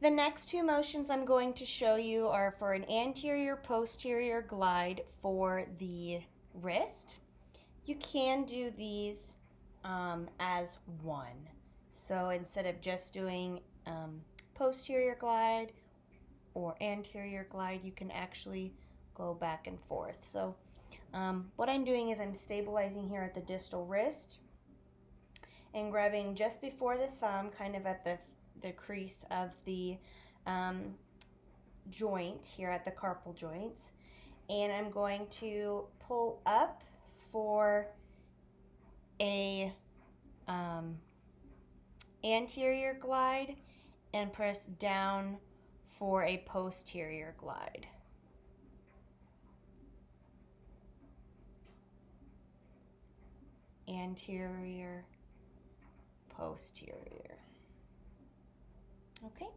The next two motions I'm going to show you are for an anterior posterior glide for the wrist. You can do these um, as one. So instead of just doing um, posterior glide or anterior glide, you can actually go back and forth. So um, what I'm doing is I'm stabilizing here at the distal wrist and grabbing just before the thumb, kind of at the, the crease of the um, joint here at the carpal joints. And I'm going to pull up for a um, anterior glide and press down for a posterior glide. Anterior, posterior. Okay.